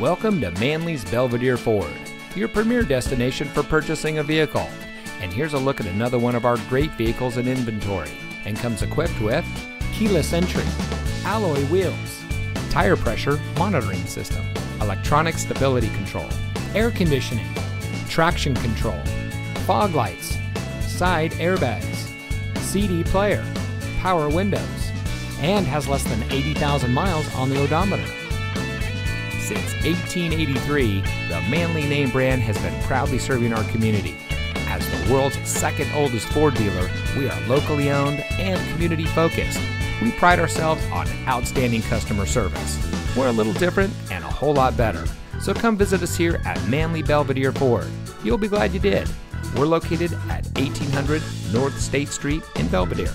Welcome to Manley's Belvidere Ford, your premier destination for purchasing a vehicle. And here's a look at another one of our great vehicles in inventory and comes equipped with keyless entry, alloy wheels, tire pressure monitoring system, electronic stability control, air conditioning, traction control, fog lights, side airbags, CD player, power windows, and has less than 80,000 miles on the odometer. Since 1883, the Manley name brand has been proudly serving our community. As the world's second oldest Ford dealer, we are locally owned and community focused. We pride ourselves on outstanding customer service. We're a little different and a whole lot better. So come visit us here at Manley Belvidere Ford. You'll be glad you did. We're located at 1800 North State Street in Belvidere.